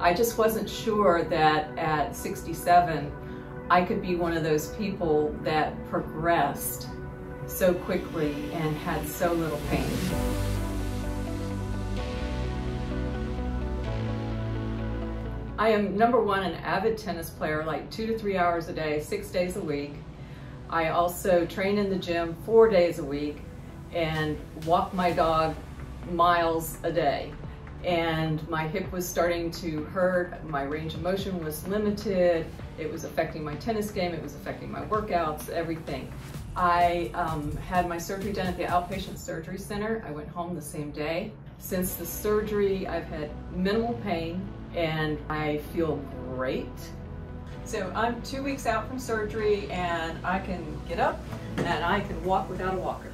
I just wasn't sure that at 67 I could be one of those people that progressed so quickly and had so little pain. I am number one an avid tennis player like two to three hours a day, six days a week. I also train in the gym four days a week and walk my dog miles a day and my hip was starting to hurt, my range of motion was limited, it was affecting my tennis game, it was affecting my workouts, everything. I um, had my surgery done at the outpatient surgery center. I went home the same day. Since the surgery, I've had minimal pain and I feel great. So I'm two weeks out from surgery and I can get up and I can walk without a walker.